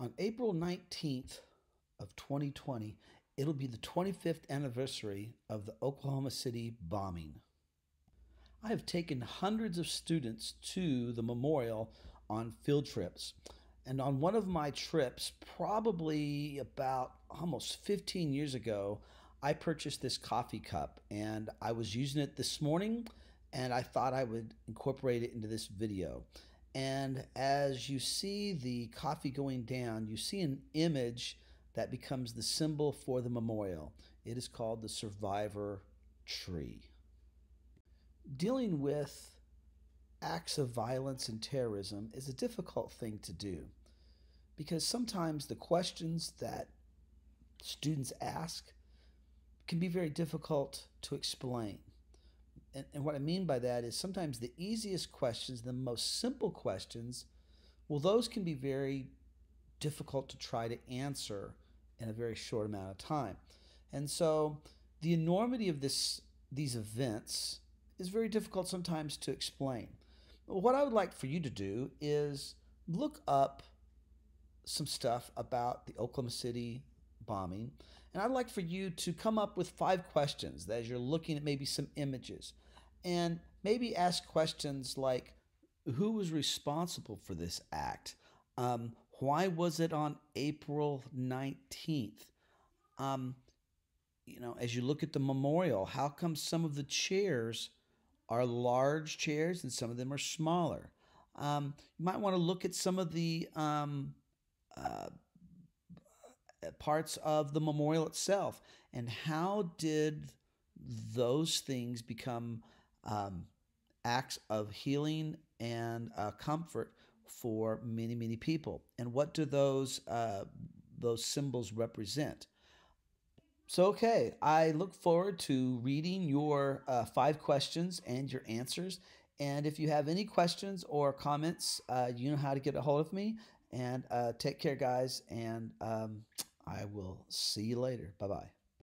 On April 19th of 2020, it'll be the 25th anniversary of the Oklahoma City bombing. I have taken hundreds of students to the memorial on field trips. And on one of my trips, probably about almost 15 years ago, I purchased this coffee cup and I was using it this morning and I thought I would incorporate it into this video. And as you see the coffee going down, you see an image that becomes the symbol for the memorial. It is called the survivor tree. Dealing with acts of violence and terrorism is a difficult thing to do because sometimes the questions that students ask can be very difficult to explain. And, and, what I mean by that is sometimes the easiest questions, the most simple questions, well, those can be very difficult to try to answer in a very short amount of time. And so the enormity of this these events is very difficult sometimes to explain. What I would like for you to do is look up some stuff about the Oklahoma City bombing. And I'd like for you to come up with five questions as you're looking at maybe some images. And maybe ask questions like Who was responsible for this act? Um, why was it on April 19th? Um, you know, as you look at the memorial, how come some of the chairs are large chairs and some of them are smaller? Um, you might want to look at some of the um, uh, parts of the memorial itself. And how did those things become um, acts of healing and uh, comfort for many, many people? And what do those uh, those symbols represent? So, okay, I look forward to reading your uh, five questions and your answers. And if you have any questions or comments, uh, you know how to get a hold of me. And uh, take care, guys. And um, I will see you later. Bye bye.